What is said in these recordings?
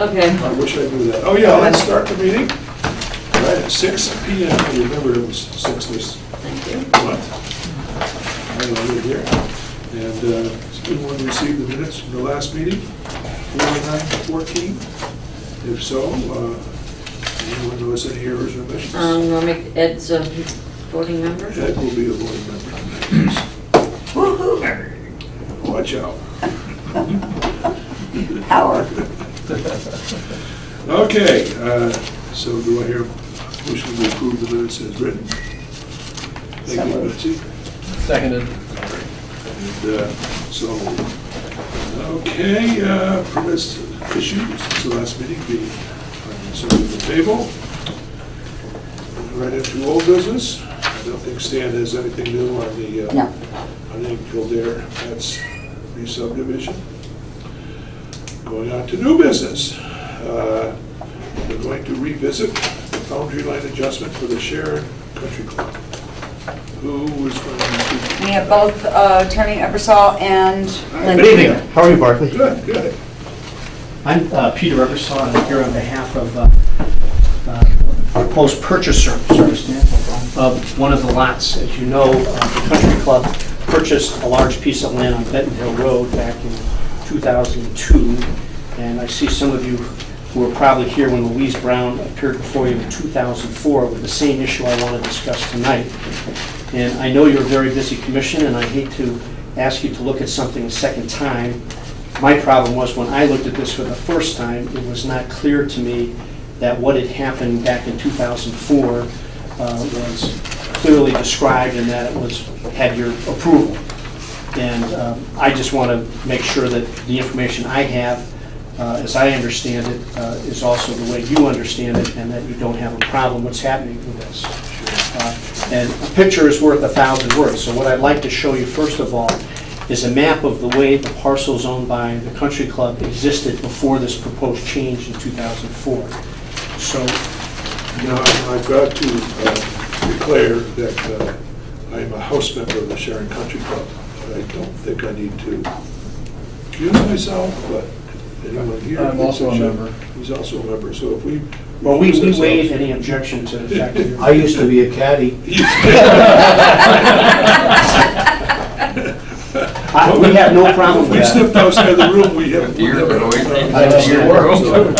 Okay. I wish I knew that. Oh, yeah, let's start the meeting. Right at six P M. I remember it was six this Thank you. month. I know it here. And uh, does anyone receive the minutes from the last meeting? Forty-nine fourteen? If so, uh, anyone notice any errors or omissions? Um, I'll make Ed's a voting member. Ed will be a voting member. Watch out. Howard. Okay, uh, so do I hear a motion to approve the minutes as written? Thank you, moved. Betsy. Seconded. And uh, so, okay, uh, permits issues, since the last meeting, the, uh, so the table. Right into old business. I don't think Stan has anything new on the, uh, No. on the Kildare, that's the subdivision. Going on to new business. Uh, We're going to revisit the boundary line adjustment for the Sharon Country Club. Who was going to? We have both uh, Attorney Ebersol and Linda. Good evening, how are you, Barclay? Good, good. I'm uh, Peter Eversol, and I'm here on behalf of uh, uh, proposed purchaser, sorry, of one of the lots. As you know, uh, the country club purchased a large piece of land on Benton Hill Road back in 2002, and I see some of you who were probably here when Louise Brown appeared before you in 2004 with the same issue I want to discuss tonight. And I know you're a very busy commission, and I hate to ask you to look at something a second time. My problem was, when I looked at this for the first time, it was not clear to me that what had happened back in 2004 uh, was clearly described and that it was, had your approval. And um, I just want to make sure that the information I have, uh, as I understand it, uh, is also the way you understand it, and that you don't have a problem what's happening with this. Uh, And a picture is worth a thousand words, so what I'd like to show you first of all is a map of the way the parcels owned by the country club existed before this proposed change in 2004. So, Now, I've got to uh, declare that uh, I'm a house member of the Sharon Country Club, I don't think I need to accuse myself, but anyone here? I'm also a member. He's also a member, so if we. well, we we recuse waive any objection to the fact that you're... I used to be a caddy. I- We have no problem If with we that. stepped outside the room, we have. we Deer have- run away from you. I know your work. So,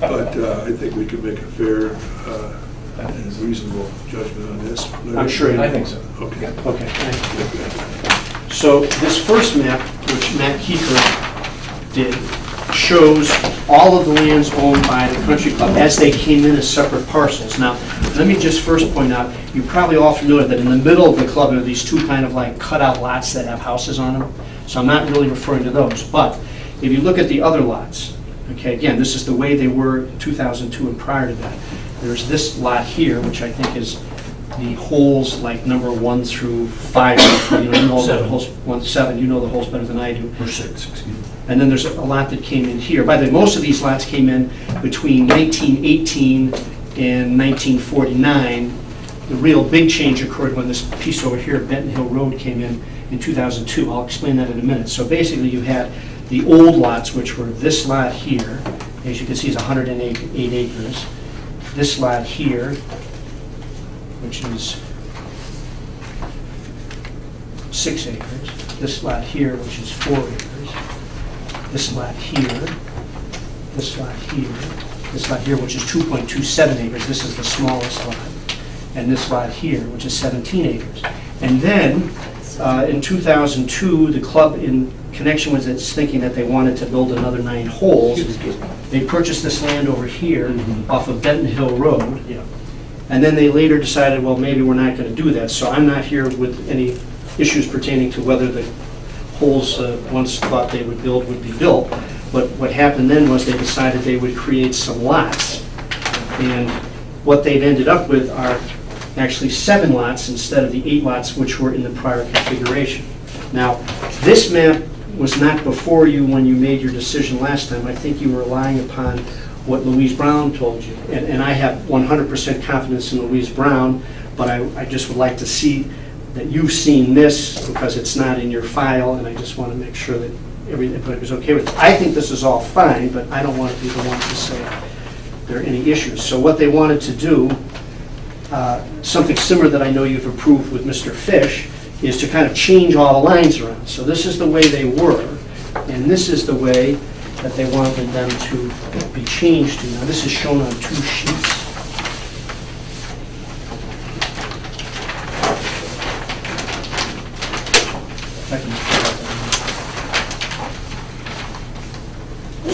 But uh, I think we can make a fair uh, and reasonable judgment on this. I'm sure you I think so. Okay. Okay, thank you. So this first map, which Matt Kiefer did, shows all of the lands owned by the country club as they came in as separate parcels. Now, let me just first point out, you probably all noted that in the middle of the club are these two kind of like cutout lots that have houses on them. So I'm not really referring to those. But if you look at the other lots, okay, again, this is the way they were in 2002 and prior to that. There's this lot here, which I think is the holes like number one through five, you know, you know the Seven. holes, one, seven, you know the holes better than I do. Or six, excuse me. And then there's a lot that came in here. By the way, most of these lots came in between 1918 and 1949. The real big change occurred when this piece over here, Benton Hill Road, came in in 2002. I'll explain that in a minute. So basically, you had the old lots, which were this lot here, as you can see, is 108 acres. This lot here, which is six acres. This lot here, which is four acres. This lot here, this lot here, this lot here, which is 2.27 acres, this is the smallest lot. And this lot here, which is 17 acres. And then, uh, in 2002, the club, in connection with its thinking that they wanted to build another nine holes, they purchased this land over here off of Benton Hill Road. And then they later decided, well, maybe we're not going to do that. So I'm not here with any issues pertaining to whether the holes uh, once thought they would build would be built. But what happened then was they decided they would create some lots. And what they've ended up with are actually seven lots instead of the eight lots which were in the prior configuration. Now, this map was not before you when you made your decision last time. I think you were relying upon what Louise Brown told you. And, and I have 100% confidence in Louise Brown, but I, I just would like to see that you've seen this because it's not in your file, and I just want to make sure that everybody was okay with it. I think this is all fine, but I don't want to be the one to say there are any issues. So what they wanted to do, uh, something similar that I know you've approved with Mr. Fish, is to kind of change all the lines around. So this is the way they were, and this is the way that they wanted them to be changed to. Now, this is shown on two sheets.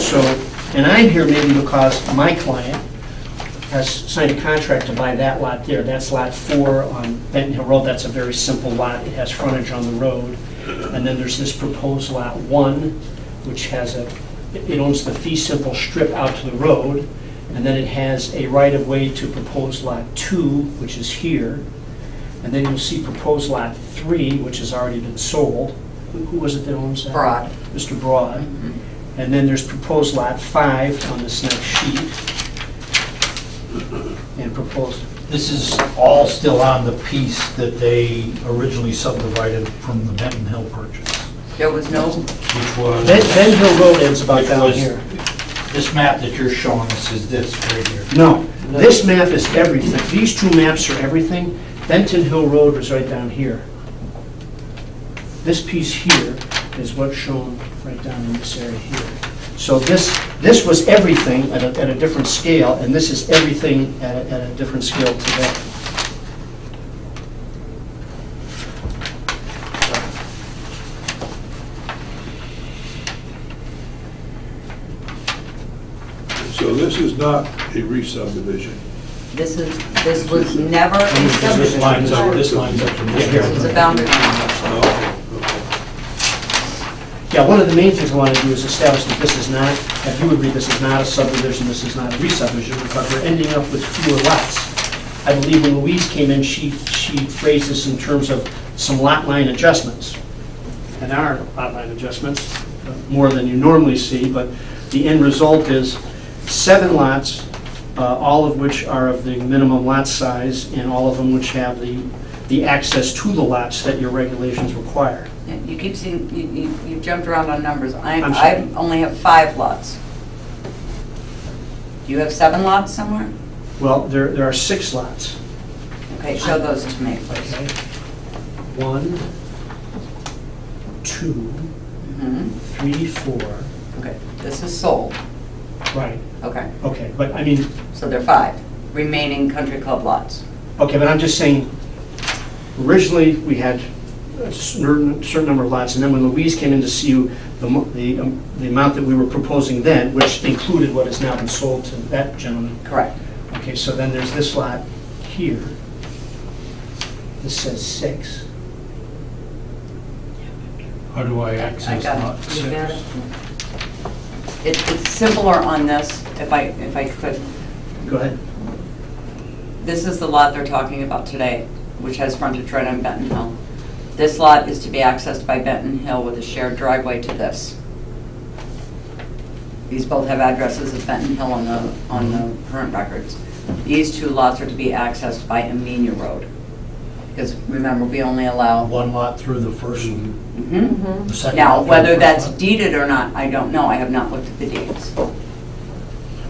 So, and I'm here maybe because my client has signed a contract to buy that lot there. That's lot four on Benton Hill Road. That's a very simple lot. It has frontage on the road. And then there's this proposed lot one, which has a, it owns the fee simple strip out to the road. And then it has a right-of-way to proposed lot two, which is here. And then you'll see proposed lot three, which has already been sold. Who who was it that owns that? Broad. Mr. Broad. Mm-hmm. And then there's proposed lot five on this next sheet. And proposed, This is all still on the piece that they originally subdivided from the Benton Hill purchase, There was no, which was, Ben Ben Hill Road ends about Which down was- here. this map that you're showing us is this right here. No, this map is everything. These two maps are everything. Benton Hill Road is right down here. This piece here is what's shown right down in this area here. So this, this was everything at a, at a different scale, and this is everything at a, at a different scale today. So this is not a re-subdivision. this is, this was never a This lines up, this lines up to this Here. This is a boundary line. Oh, okay. Yeah, one of the main things I want to do is establish that this is not, that you agree this is not a subdivision, this is not a re-subdivision, but we're ending up with fewer lots. I believe when Louise came in, she, she phrased this in terms of some lot line adjustments. And there are lot line adjustments, uh, more than you normally see, but the end result is seven lots, uh, all of which are of the minimum lot size, and all of them which have the, the access to the lots that your regulations require. You keep seeing, you, you, you jumped around on numbers. I'm, I'm I only have five lots. Do you have seven lots somewhere? Well, there, there are six lots. Okay, show those to me, please. Okay. One, two, Mhm. three, four. Okay, this is sold, Right, okay, okay, but I mean, so there are five remaining country club lots. okay, but I'm just saying, originally, we had a certain certain number of lots, and then when Louise came in to see you, the, mo- the, um, the amount that we were proposing then, which included what has now been sold to that gentleman. Correct. Okay, so then there's this lot here. This says six. How do I I access got lot it. You got six? it? It- It's simpler on this, if I, if I could. Go ahead. This is the lot they're talking about today, which has frontage right on Benton Hill. This lot is to be accessed by Benton Hill with a shared driveway to this. These both have addresses of Benton Hill on the, on the current records. These two lots are to be accessed by Amenia Road. Because remember, we only allow. One lot through the first, Mhm. the second. Now, lot through whether the that's lot? deeded or not, I don't know, I have not looked at the deeds.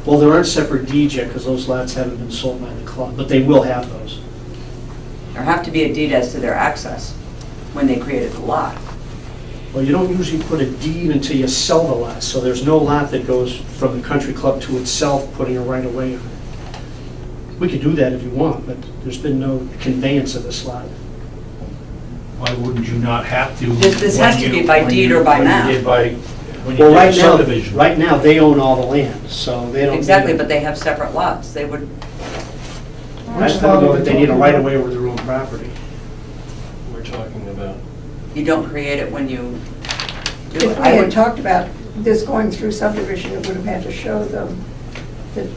Well, there aren't separate deeds yet, because those lots haven't been sold by the club, but they will have those. There have to be a deed as to their access when they created the lot. Well, you don't usually put a deed until you sell the lot, so there's no lot that goes from the country club to itself, putting a right-of-way on it. We could do that if you want, but there's been no conveyance of this lot. Why wouldn't you not have to? This- this when has to you- be by when deed you- or by when you map. did by, when you Well, did right now, subdivision. right now, they own all the land, so they don't. Exactly, need but they have separate lots, they would, I don't know that they need a right-of-way over their own property. We're talking about. you don't create it when you do If it. we I had would, talked about this going through subdivision, it would have had to show them the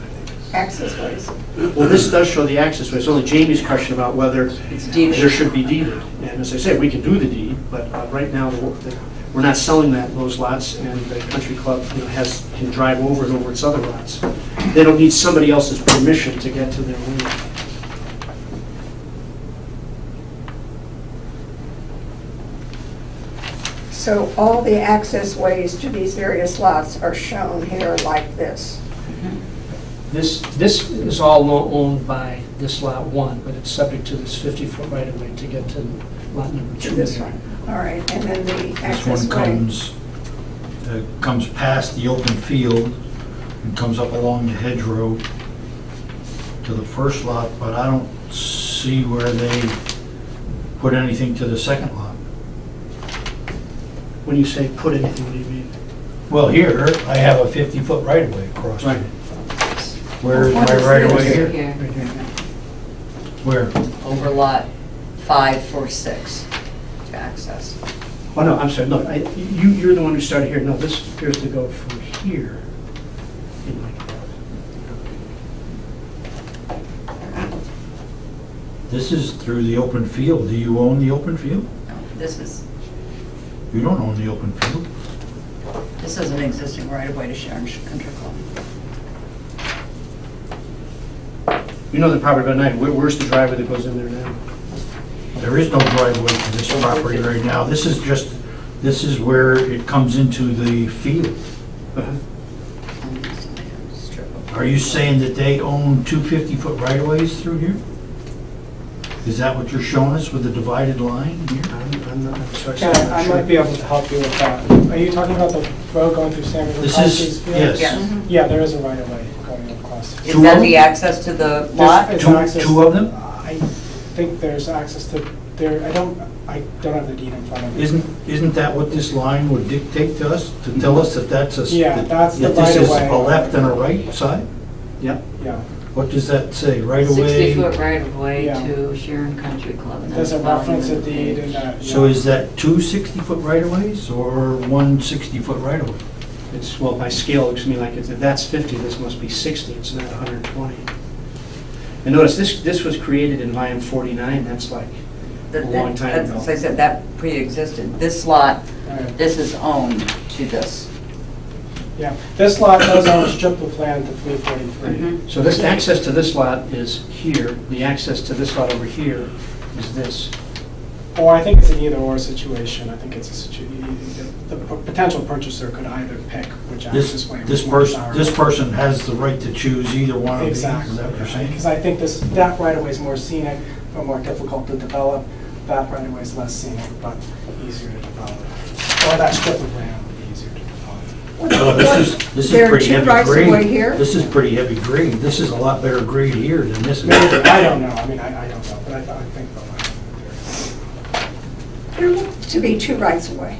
access ways. Well, this does show the access way, it's only Jamie's question about whether it's there should be deeded. And as I said, we can do the deed, but uh, right now, the- the- we're not selling that, those lots, and the country club, you know, has, can drive over and over its other lots. They don't need somebody else's permission to get to their land. So all the access ways to these various lots are shown here like this. This, this is all owned by this lot one, but it's subject to this 50-foot right-of-way to get to lot number two. this one. All right, and then the This access one way. comes, uh, comes past the open field and comes up along the hedgerow to the first lot, but I don't see where they put anything to the second lot. When you say put anything, what do you mean? Well, here, I have a 50-foot right-of-way across Right. It. Where is my right-of-way here? Here, Where? over lot five, four, six to access. Oh, no, I'm sorry, no, I, you, you're the one who started here. No, this appears to go from here. in like. This is through the open field. Do you own the open field? No, This is, You don't own the open field. this is an existing right-of-way to Sharon Country Club. You know the property by night, Where, where's the driveway that goes in there now? There is no driveway to this property right now. This is just, this is where it comes into the field. Uh-huh. And this one, strip of- Are you saying that they own two 50-foot right-of-ways through here? Is that what you're showing us with the divided line here? I'm, I'm not, I'm sorry. Ken, I'm not I sure. might be able to help you with that. Are you talking about the road going through San This Francisco's is, field? yes. Yeah. Yeah, there is a right of way going across. Is Two that of the them? access to the lot? There's- Two- access- two of them? I think there's access to, there, I don't, I don't have the deed in front of me. Isn't, isn't that what this line would dictate to us? To tell us that that's a... Yeah, that's the that this is right-of-way. a left and a right side? Yep. Yeah, What does that say? Right-of-way? 60-foot right-of-way Yeah. to Sharon Country Club. and there's a that's volume reference of of the deed page. in that. So yeah. is that two 60-foot right-of-ways or one 60-foot right-of-way? It's, well, by scale, it looks to me like it's, if that's 50, this must be 60, it's not 120. And notice, this, this was created in volume 49, that's like, That- a long that- time that's- ago. As I said, that pre-existed. This lot, Right. this is owned to this. Yeah, this lot does own a strip of land to 343. Mm-hmm. so this access to this lot is here, the access to this lot over here is this. Or I think it's an either-or situation. I think it's a situ, the the potential purchaser could either pick which access This, way. was this more person, desirable. this person has the right to choose either one of these? Is Exactly, that what you're saying? because I think this, that right-of-way is more scenic, but more difficult to develop. That right-of-way is less scenic, but easier to develop. Or that strip of land would be easier to develop. Well, this is, this There is are pretty two heavy rights of way here? This is pretty heavy grade. This is a lot better grade here than this is. Maybe, I don't know, I mean, I, I don't know, but I, I think the land there. There look to be two rights of way,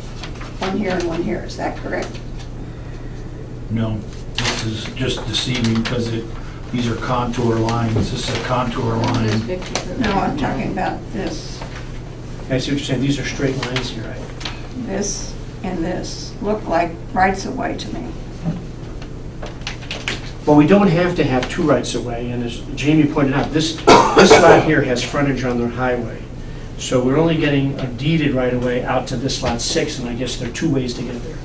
one here and one here, is that correct? No, this is just deceiving because it, these are contour lines. This is a contour line. No, I'm talking about this, I see what you're saying, these are straight lines here, right? this and this, look like rights of way to me. Well, we don't have to have two rights of way, and as Jamie pointed out, this, this lot here has frontage on the highway. So we're only getting a deeded right of way out to this lot six, and I guess there are two ways to get there.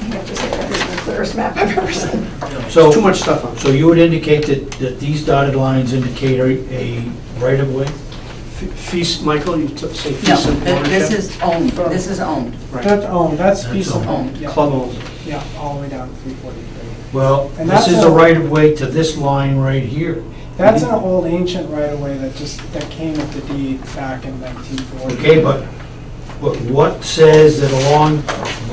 You have to say that is the clearest map I've ever seen. So, Too much stuff on it. so you would indicate that, that these dotted lines indicate a, a right of way? Fees, Michael, you took- say No, fees of thi- this ownership? is owned, this is owned. Right. That's owned, that's That's piece of owned. owned, yeah, Club owns yeah, all the way down to 343. Well, And this that's is a- a right of way to this line right here. That's an old ancient right-of-way that just, that came with the deed back in 1940. Okay, but, but what says that along,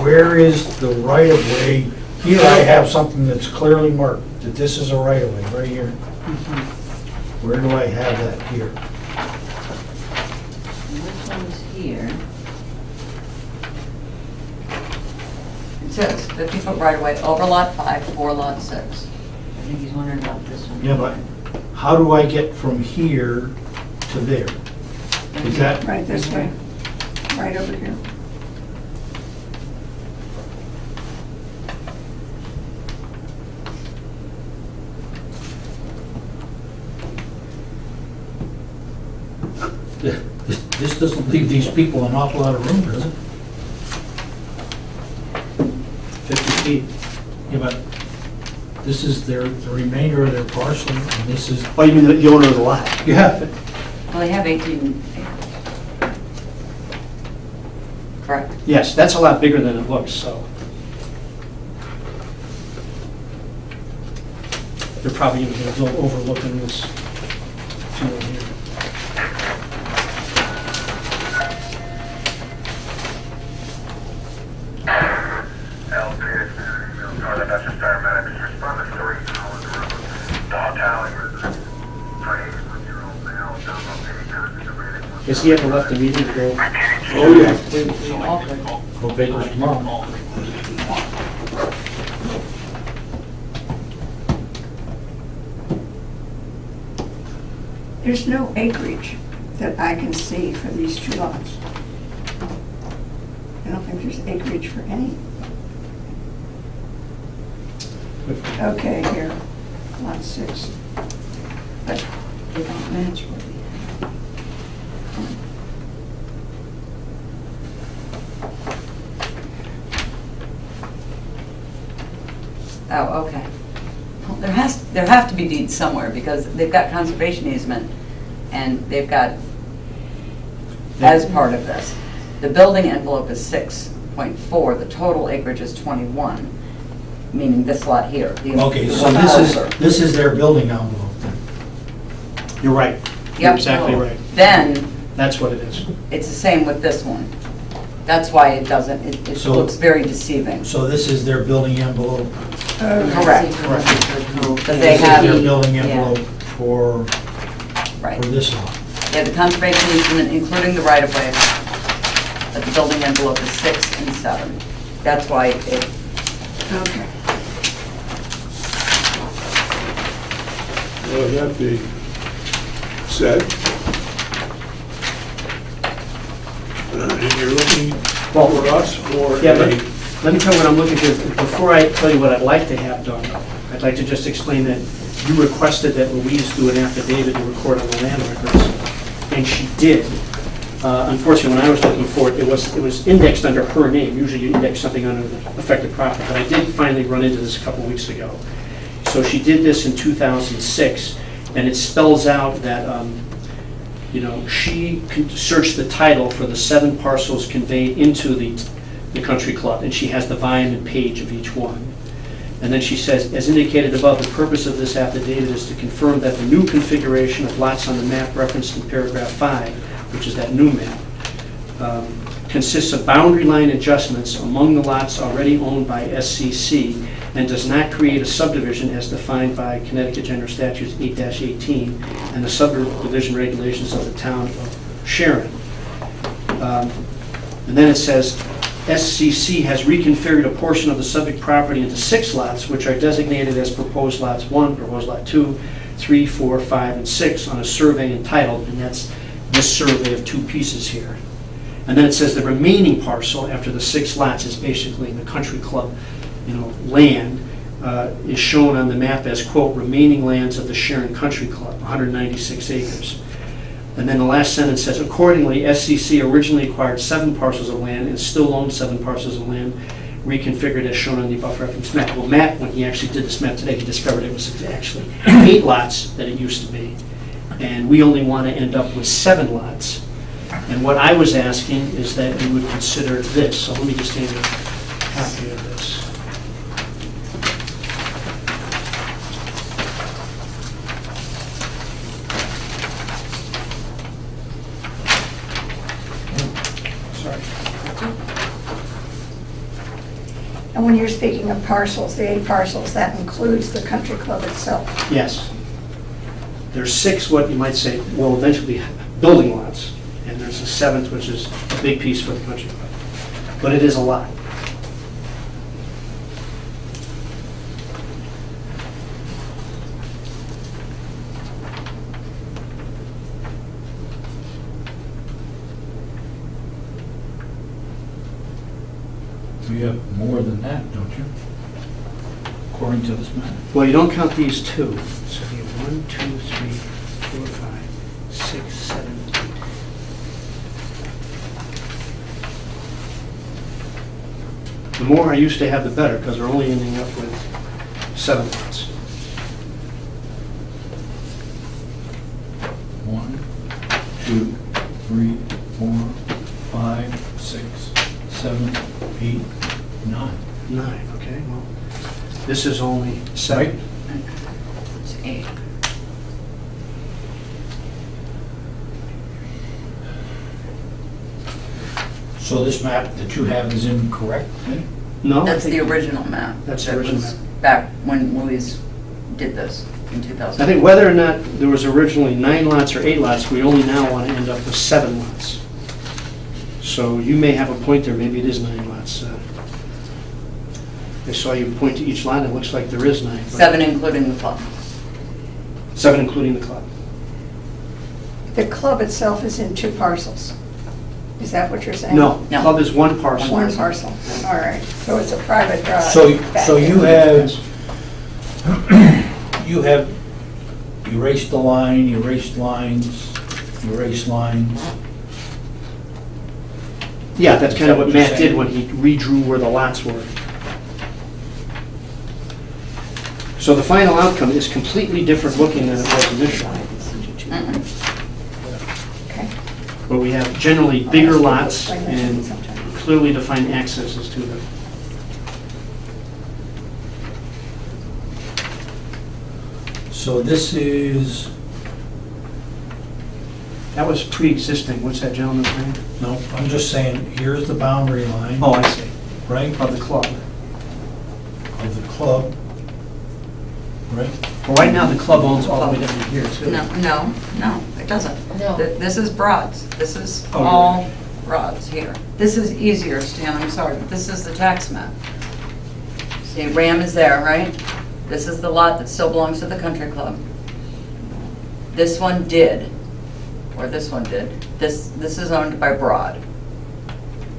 where is the right of way? Here I have something that's clearly marked, that this is a right of way, right here. Mm-hmm. Where do I have that here? This one's here. It says 50-foot right-of-way over lot five, for lot six. I think he's wondering about this one. Yeah, but how do I get from here to there? Is that, Right this way, right over here. this this doesn't leave these people an awful lot of room, does it? 50 feet. Yeah, but This is their, the remainder of their parcel, and this is, Oh, you mean the- the owner of the lot? yeah, Well, they have 18 acres. Correct? Yes, that's a lot bigger than it looks, so. They're probably gonna build overlooking this field here. LPS, Northern Dutchess paramedics respond to stories on the road. Dog howling with train with your own mail, down on any kind of rating. Has he ever left the meeting to go? Oh, yeah. go Baker's tomorrow. There's no acreage that I can see for these two lots. I don't think there's acreage for any. Okay, here, lot six. But they don't match what we have. Oh, okay. Well, there has, there have to be deeds somewhere, because they've got conservation easement, and they've got, as part of this, the building envelope is six point four, the total acreage is twenty-one, meaning this lot here. the- Okay, so this is, this is their building envelope then. You're right. You're Yep. exactly right. Then, That's what it is. it's the same with this one. That's why it doesn't, it, it So- looks very deceiving. So this is their building envelope. Correct. Because they This is have, their building yeah. envelope for, right. for this lot. Yeah, the conservation easement, including the right-of-way, but the building envelope is six and seven. That's why it, Okay. Well, that'd be said, uh, and you're looking Well, for us for Yeah, but a, let me tell you what I'm looking for. Before I tell you what I'd like to have done, I'd like to just explain that you requested that Louise do an affidavit to record on the land records, and she did. Uh, Unfortunately, when I was looking for it, it was, it was indexed under her name. Usually you index something under the affected property, but I did finally run into this a couple weeks ago. So she did this in 2006, and it spells out that, um, you know, she searched the title for the seven parcels conveyed into the, the country club, and she has the volume and page of each one. And then she says, as indicated above, the purpose of this affidavit is to confirm that the new configuration of lots on the map referenced in paragraph five, which is that new map, um, consists of boundary line adjustments among the lots already owned by SCC and does not create a subdivision as defined by Connecticut General Statutes 8-18 and the subdivision regulations of the town of Sharon. Um, And then it says, SCC has reconfigured a portion of the subject property into six lots, which are designated as proposed lots one, proposed lot two, three, four, five, and six on a survey entitled, and that's this survey of two pieces here. And then it says the remaining parcel after the six lots is basically the country club, you know, land, uh, is shown on the map as, quote, remaining lands of the Sharon Country Club, 196 acres. And then the last sentence says, accordingly, SCC originally acquired seven parcels of land and still owns seven parcels of land, reconfigured as shown on the above referenced map. Well, Matt, when he actually did this map today, he discovered it was actually eight lots that it used to be. And we only want to end up with seven lots. And what I was asking is that you would consider this, so let me just hand you a copy of this. Sorry. And when you're speaking of parcels, the eight parcels, that includes the country club itself. Yes. There's six, what you might say, will eventually be building lots, and there's a seventh, which is a big piece for the country club. But it is a lot. You have more than that, don't you? According to this map. Well, you don't count these two. So you have one, two, three, four, five, six, seven, eight. The more I used to have, the better, because we're only ending up with seven lots. One, two, three, four, five, six, seven, eight, nine. Nine, okay, well, this is only seven. It's eight. So this map that you have is incorrect? No? I That's think- the original map. That's the that original was. Back when Louise did this in 2000. I think whether or not there was originally nine lots or eight lots, we only now want to end up with seven lots. So you may have a point there, maybe it is nine lots. uh, I saw you point to each lot, and it looks like there is nine. but- Seven including the club. Seven including the club. The club itself is in two parcels. Is that what you're saying? No, No. club is one parcel. One parcel, all right. So it's a private drive. So, back so you have, you have erased the line, erased lines, erased lines. Yeah, that's kind of what Is that what Matt did when he redrew where the lots were. So the final outcome is completely different looking than it was initially. Mm-mm. Okay. But we have generally bigger lots and clearly defined accesses to them. So this is, That was pre-existing, what's that gentleman's name? no, I'm just saying, here's the boundary line, Oh, I see, right, of the club. of the club, right? Well, right now, the club owns all the way down to here, too. No, no, no, it doesn't. No. Th- This is Broads. This is Oh, you're all Broads here. This is easier, Stan, I'm sorry, but this is the tax map. See, Ram is there, right? This is the lot that still belongs to the country club. This one did, or this one did. This, this is owned by Broad.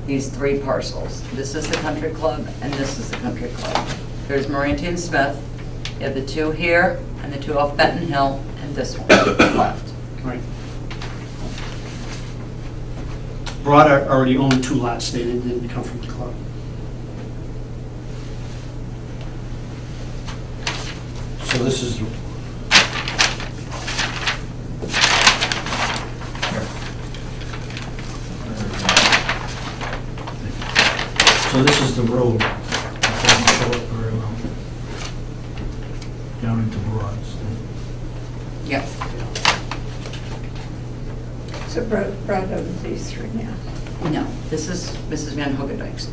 These three parcels. This is the country club, and this is the country club. There's Moranti and Smith. You have the two here, and the two off Benton Hill, and this one left. Right. Broad already owned two lots, they didn't didn't come from the club. So this is. So this is the road. It doesn't show it very well. Down into Broads. Yep. So Brad, Brad these three now. No, this is Mrs. Van Hogendijk's.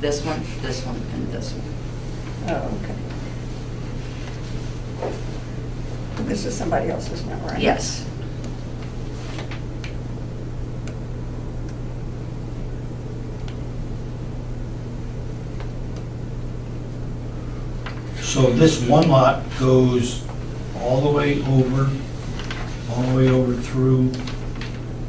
This one, this one, and this one. Oh, okay. This is somebody else's now, right? Yes. So this one lot goes all the way over, all the way over through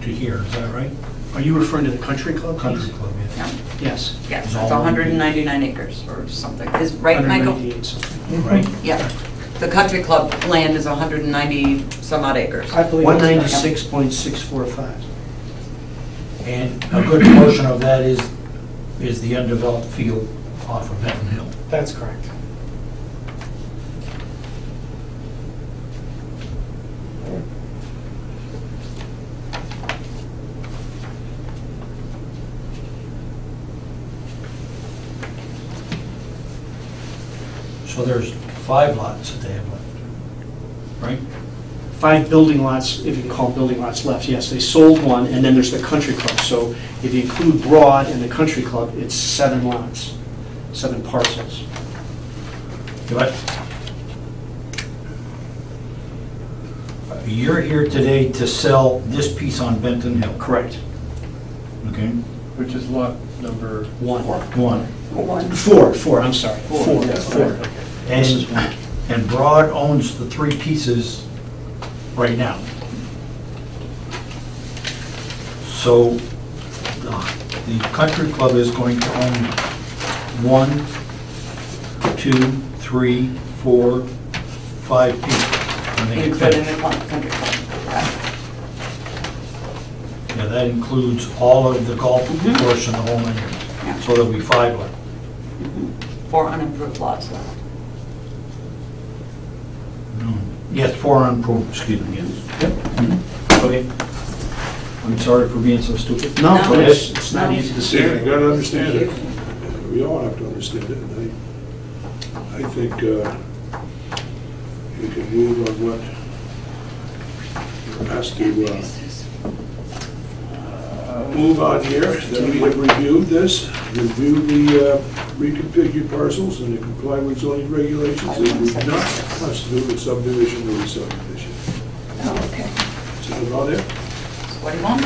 to here, is that right? Are you referring to the country club? piece? Country Club, No, yeah. Yes. yes, It's it's all 199 acres or something. Is, right, Michael? 198 something. Right. Mm-hmm. Yeah. The country club land is 190 some odd acres. I believe 196.645. And a good portion of that is, is the undeveloped field off of Benton Hill. That's correct. So there's five lots that they have left, right? Five building lots, if you can call them building lots left, yes, they sold one, and then there's the country club. So if you include Broad and the country club, it's seven lots, seven parcels. But you're here today to sell this piece on Benton Hill, Correct. okay? Which is lot number? One. One. One. Four, four, I'm sorry, four, Yeah, four. right, okay. This is one. And, and Broad owns the three pieces right now. So the the country club is going to own one, two, three, four, five pieces. when they get Including finished. the club- country club. Yeah, that includes all of the golf Mhm. course and the whole nine Yeah. So there'll be five left. Four unimproved lots left. Yes, for improvement, excuse me, yes. Okay. I'm sorry for being so stupid. No, No. but it's, it's not easy to See, you see. gotta understand it. We all have to understand it, and I, I think, uh, we can move on what has to, uh, move on here, that we have reviewed this, reviewed the uh, reconfigured parcels and they comply with zoning regulations. They do not constitute a subdivision or a subdivision. Oh, okay. Is that about it? What do you want?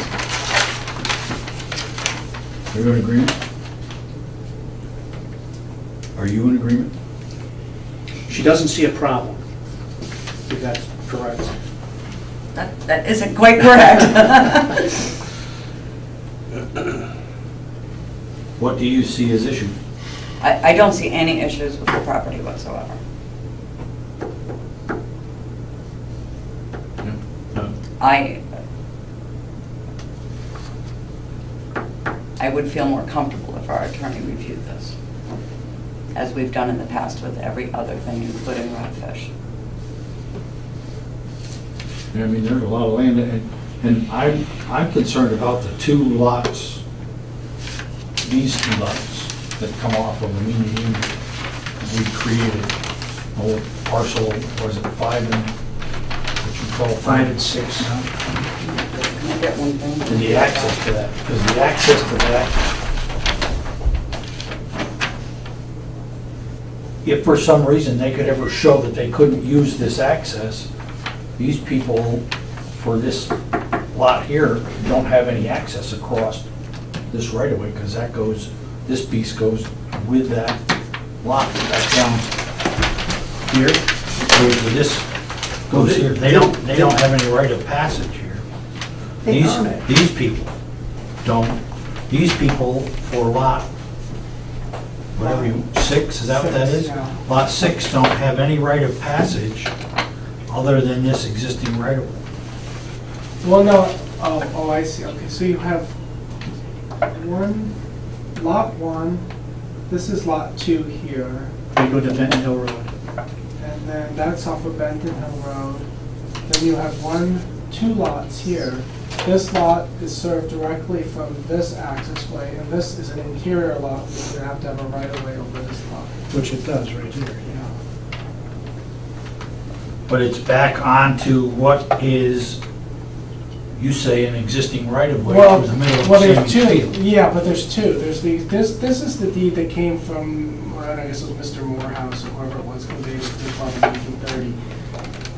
Are you in agreement? Are you in agreement? She doesn't see a problem. If that's correct. That, that isn't quite correct. What do you see as issue? I, I don't see any issues with the property whatsoever. Hmm. Um. I, I would feel more comfortable if our attorney reviewed this, as we've done in the past with every other thing, including Redfish. I mean, there's a lot of land, and, and I'm, I'm concerned about the two lots, these two lots that come off of Amenia Union. We created a whole parcel, was it five and, what you call? Five and six. now? Can I get one thing? And the access to that, because the access to that, if for some reason they could ever show that they couldn't use this access, these people for this lot here don't have any access across this right of way, because that goes, this piece goes with that lot back down here, goes with this, goes here. They don't, they don't have any right of passage here. They These, own it. these people don't, these people for lot, whatever you, six, is that what that Six, is? yeah. Lot six don't have any right of passage other than this existing right of way. Well, no, oh, oh, I see, okay, so you have one, lot one, this is lot two here, We go to Benton Hill Road. and then that's off of Benton Hill Road. Then you have one, two lots here. This lot is served directly from this access way, and this is an interior lot, where you have to have a right-of-way over this lot. Which it does right here, Yeah. But it's back onto what is, you say, an existing right of way Well, through the middle of well, there's Sandy two, Field. yeah, but there's two. There's the, this, this is the deed that came from, well, I guess it was Mr. Morehouse or whoever it was, conveyed to the club in nineteen thirty.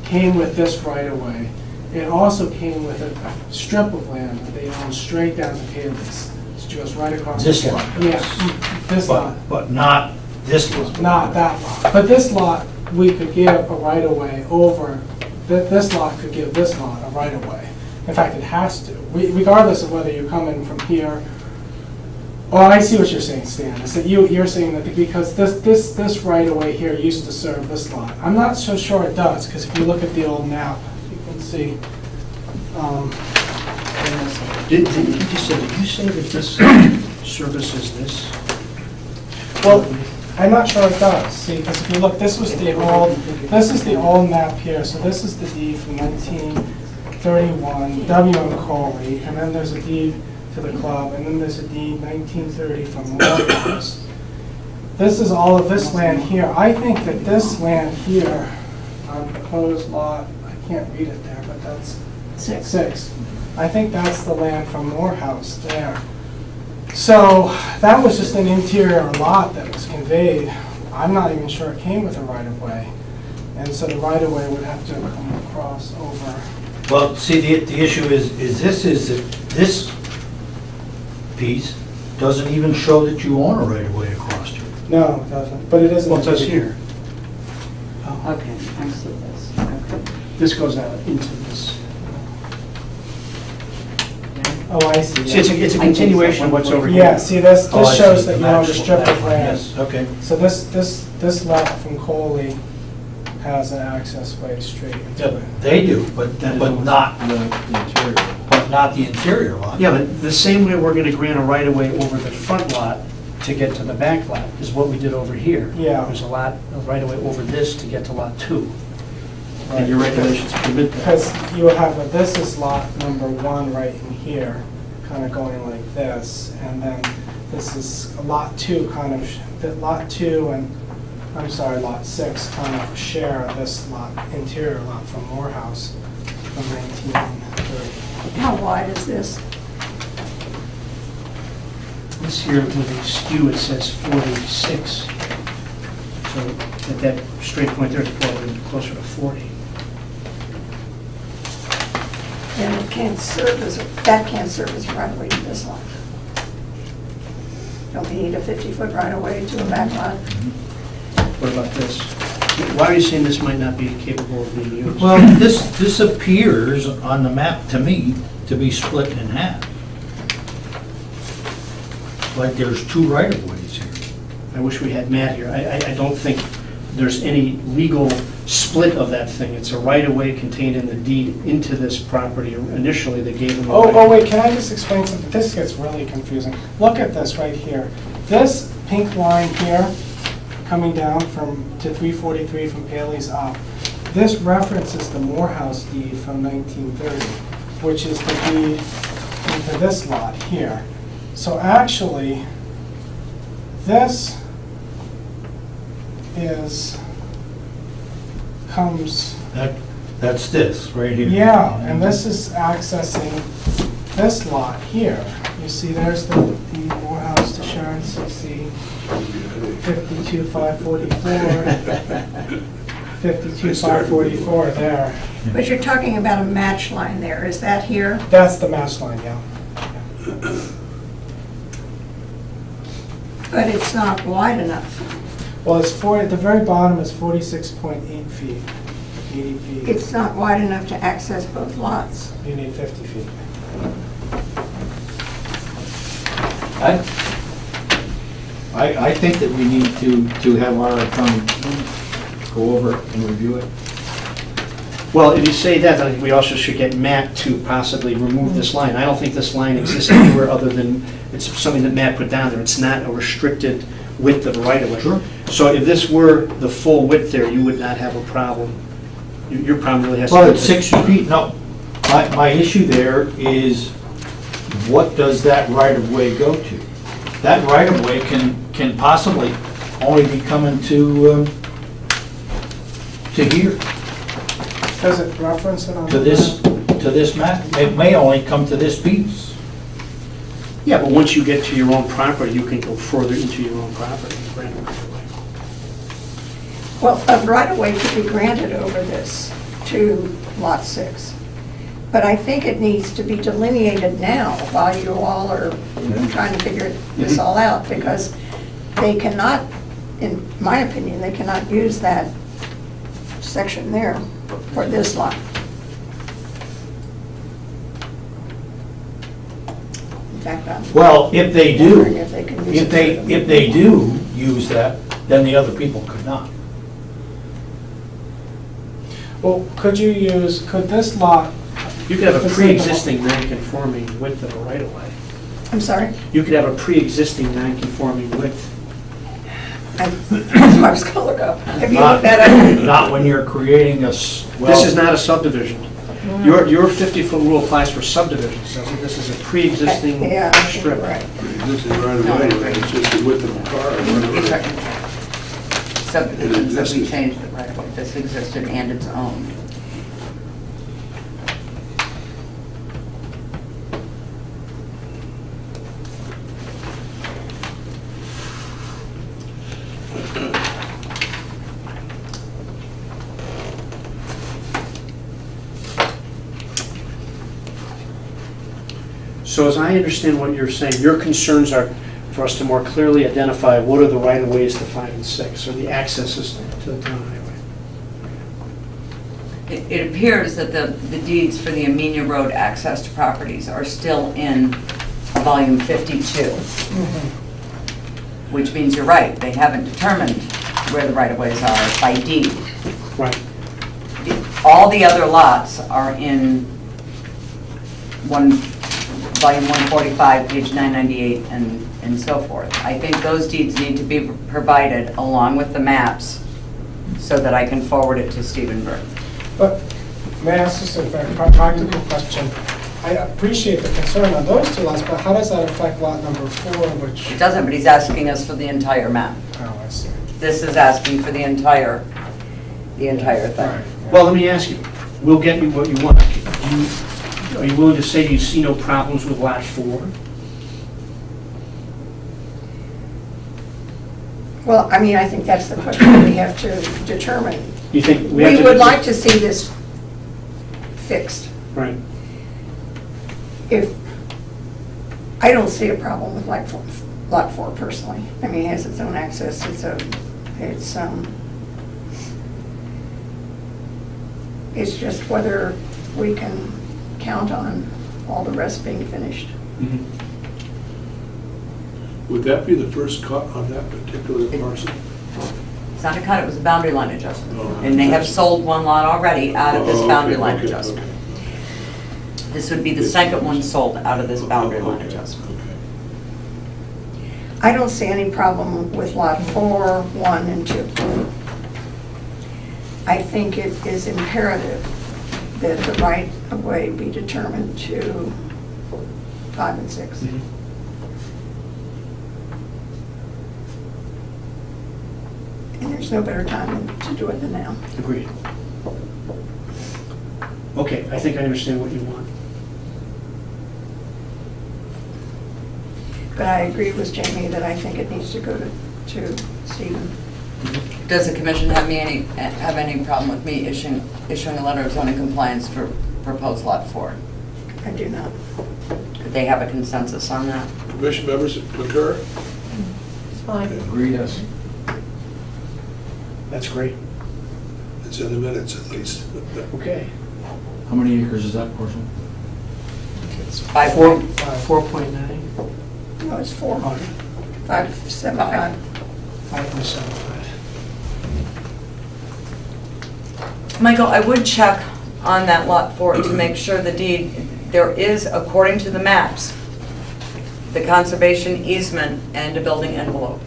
Came with this right of way. It also came with a a strip of land that they own straight down to Palis. it's just right across. This the- lot does. Yeah, this lot, But, but not this lot. not that lot. But this lot, we could give a right of way over, th- this lot could give this lot a right of way. In fact, it has to, Re- regardless of whether you come in from here. Oh, I see what you're saying, Stan, is that you, you're saying that because this, this, this right away here used to serve this lot. I'm not so sure it does, because if you look at the old map, you can see, um, Did, did you just say, did you say that this services this? Well, I'm not sure it does, see, because if you look, this was the old, this is the old map here, so this is the deed from nineteen thirty-one, W M Coley, and then there's a deed to the club, and then there's a deed nineteen thirty from Morehouse. This is all of this land here, I think that this land here, on proposed lot, I can't read it there, but that's Six. Six. I think that's the land from Morehouse there. So that was just an interior lot that was conveyed. I'm not even sure it came with a right-of-way. And so the right-of-way would have to come across over. Well, see, the, the issue is, is this is, that this piece doesn't even show that you own a right of way across here. No, it doesn't, but it isn't. Well, it does here. Oh. Okay, I see this, okay. This goes out into this. Oh, I see. See, it's a, it's a I think so. continuation of what's over here. Yeah, see, this, Oh, I this see. shows that you own a Match strip of land. Yes, okay. So this, this, this lot from Coley has an access way straight into it. They do, but, but not, The the interior. but not the interior lot. Yeah, but the same way we're gonna grant a right-of-way over the front lot to get to the back lot is what we did over here. Yeah. There's a lot, a right-of-way over this to get to lot two. And your regulations permit that. Because you have, a- this is lot number one right in here, kind of going like this, and then this is lot two kind of, sh- that lot two and, I'm sorry, lot six kind of share this lot, interior lot from Morehouse from 1930. How wide is this? This here with a skew, it says 46. So at that straight point there, it's probably closer to 40. And it can't serve as, a- that can't serve as a right of way to this lot. Don't we need a 50-foot right of way to a back lot? Mm-hmm. What about this? Why are you saying this might not be capable of being used? Well, this, this appears on the map to me to be split in half. Like there's two right-of-ways here. I wish we had Matt here. I, I- I don't think there's any legal split of that thing. It's a right-of-way contained in the deed into this property. Initially, they gave them. a Oh, oh right- oh, wait, can I just explain something? This gets really confusing. Look at this right here. This pink line here, coming down from, to 343 from Paley's up, this references the Morehouse deed from 1930, which is the deed into this lot here. So actually, this is, comes That, that's this, right here. yeah, and this is accessing this lot here. You see, there's the, the Morehouse to Sharon, CC, fifty-two, five forty-four, fifty-two, five forty-four there. But you're talking about a match line there, is that here? That's the match line, yeah. But it's not wide enough. Well, it's four, at the very bottom is forty-six point eight feet, eighty feet. It's not wide enough to access both lots. You need fifty feet. I, I, I think that we need to, to have our attorney go over it and review it. Well, if you say that, then we also should get Matt to possibly remove this line. I don't think this line exists anywhere other than, it's something that Matt put down there. It's not a restricted width of right-of-way. Sure. So if this were the full width there, you would not have a problem. Your- Your problem really has to. Well, do it's with- 60 feet, no. My, my issue there is, what does that right-of-way go to? That right-of-way can, can possibly only be coming to, um, to here, Does it reference it on? to this, map? to this map. It may only come to this piece. Yeah, but once you get to your own property, you can go further into your own property. and right-of-way. Well, a right-of-way could be granted over this to Lot 6. But I think it needs to be delineated now while you all are trying to figure this all out, because they cannot, in my opinion, they cannot use that section there for this lot. In fact, I'm Well, if they wondering do, if they can use it. if they, for the- if they do use that, then the other people could not. Well, could you use, could this lot, You could have a It's like a- pre-existing non-conforming width of a right-of-way. I'm sorry? You could have a pre-existing non-conforming width. I that's what I was gonna look up. Have you Not- looked that up? Not when you're creating a, s- well... This is not a subdivision. Your, your 50-foot rule applies for subdivisions, doesn't it? This is a pre-existing Yeah, I think you're strip. right. This is right away, it's just the width of a car. Subdivisions that we changed it right away. This existed and it's owned. So as I understand what you're saying, your concerns are for us to more clearly identify what are the right-of-ways to five and six, or the accesses to the town highway. It it appears that the the deeds for the Amenia Road access to properties are still in volume 52, mm-hmm. which means you're right, they haven't determined where the right-of-ways are by deed. Right. All the other lots are in one, volume 145, page 998, and, and so forth. I think those deeds need to be provided along with the maps so that I can forward it to Stephen Burke. But may I ask just a very practical question? I appreciate the concern on those two lots, but how does that affect lot number four, which, It doesn't, but he's asking us for the entire map. oh, I see. This is asking for the entire, the entire thing. Right, yeah. Well, let me ask you, we'll get you what you want. You- Are you willing to say you see no problems with lot four? Well, I mean, I think that's the question we have to determine. You think we have We would like to see this fixed. Right. If, I don't see a problem with lot four, lot four personally. I mean, it has its own access, it's a, it's, um, it's just whether we can count on all the rest being finished. Mhm. Would that be the first cut on that particular parcel? It's not a cut, it was a boundary line adjustment. Oh. And they have sold one lot already out of this Oh, okay, boundary line okay, adjustment. okay. This would be the second one sold out of this boundary line Okay, adjustment. okay. I don't see any problem with lot four, one, and two. I think it is imperative that the right-of-way be determined to five and six. Mhm. And there's no better time to do it than now. Agreed. Okay, I think I understand what you want. But I agree with Jamie that I think it needs to go to, to Stephen. Does the commission have me any, have any problem with me issuing, issuing a letter of zoning compliance for proposed lot four? I do not. Could they have a consensus on that? Commission members concur? It's fine. Agree, yes. That's great. It's in the minutes at least. Okay. How many acres is that parcel? Five Four, point, four point nine? No, it's four, Oh, five, seven, five. Five point seven five. Michael, I would check on that lot four to make sure the deed, there is, according to the maps, the conservation easement and a building envelope.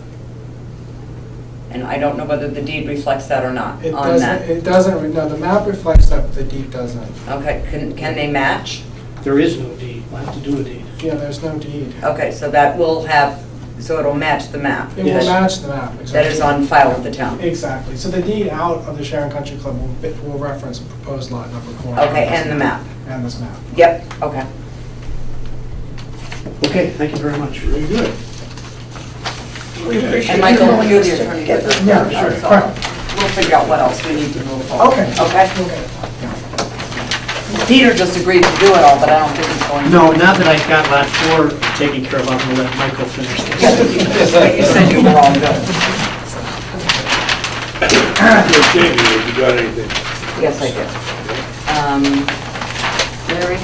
And I don't know whether the deed reflects that or not It on doesn't, that. it doesn't, no, the map reflects that, the deed doesn't. Okay, can, can they match? There is no deed, we'll have to do a deed. Yeah, there's no deed. Okay, so that will have, so it'll match the map. It will Yes. match the map, exactly. That is on file with the town. Exactly. So the deed out of the Sharon Country Club will, bit- will reference proposed lot number four. Okay, and the map. And this map. Yep, okay. Okay, thank you very much. Very good. We Okay. appreciate And Michael, your you're the willingness to attorney get this this. done. Yeah, sure. So We'll figure out what else we need to move forward. Okay. Okay? Peter just agreed to do it all, but I don't think he's going to. No, now that I've got lot four taken care of, I'm gonna let Michael finish this. You you said you were all good. Yeah, Jamie, have you got anything? Yes, I do. Um, Larry?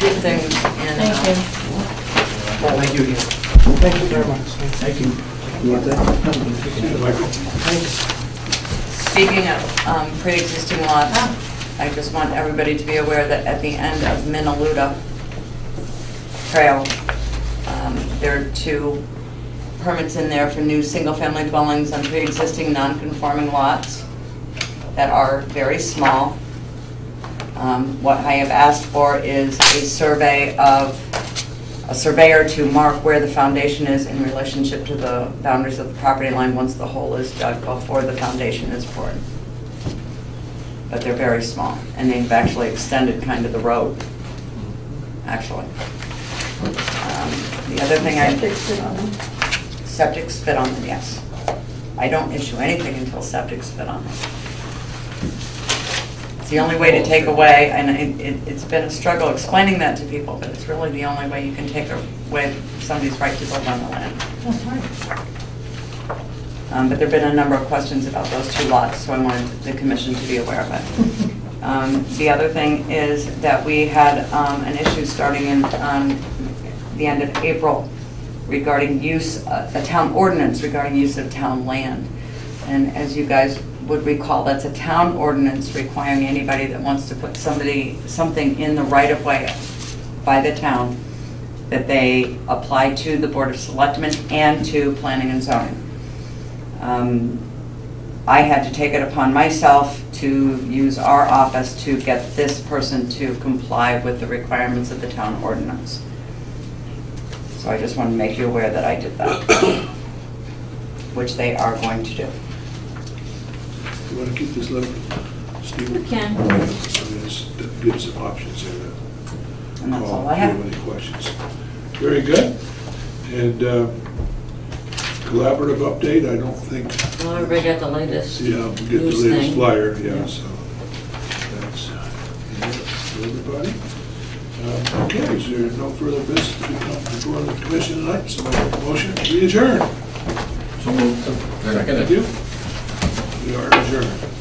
Few things in. Thank you. Thank you again. Thank you very much. Thank you. You want that? Michael? Speaking of um, pre-existing lots, I just want everybody to be aware that at the end of Minaluda Trail, um, there are two permits in there for new single-family dwellings on pre-existing non-conforming lots that are very small. Um, What I have asked for is a survey of, a surveyor to mark where the foundation is in relationship to the boundaries of the property line once the hole is dug before the foundation is poured. But they're very small, and they've actually extended kind of the road, actually. Um, The other thing I... Septic sit on them. Septic's fit on them, yes. I don't issue anything until septic's fit on them. It's the only way to take away, and it, it- it's been a struggle explaining that to people, but it's really the only way you can take away somebody's right to build on the land. Um, But there've been a number of questions about those two lots, so I wanted the commission to be aware of it. Um, The other thing is that we had um, an issue starting in um, the end of April regarding use, uh, a town ordinance regarding use of town land. And as you guys would recall, that's a town ordinance requiring anybody that wants to put somebody, something in the right-of-way by the town, that they apply to the Board of Selectmen and to Planning and Zoning. Um, I had to take it upon myself to use our office to get this person to comply with the requirements of the town ordinance. So I just want to make you aware that I did that, which they are going to do. You want to keep this letter, Stephen? We can. I mean, it's- that gives some options here to And that's call all I if you have. have any questions. Very good. And uh, collaborative update, I don't think, Well, everybody got the latest yeah, we'll get the news latest thing. flyer, yeah, Yeah. so that's uh, yeah, for everybody. Um, Okay, is there no further business to come before the commission tonight? So motion, we adjourn. So moved. Thank you. We are adjourned.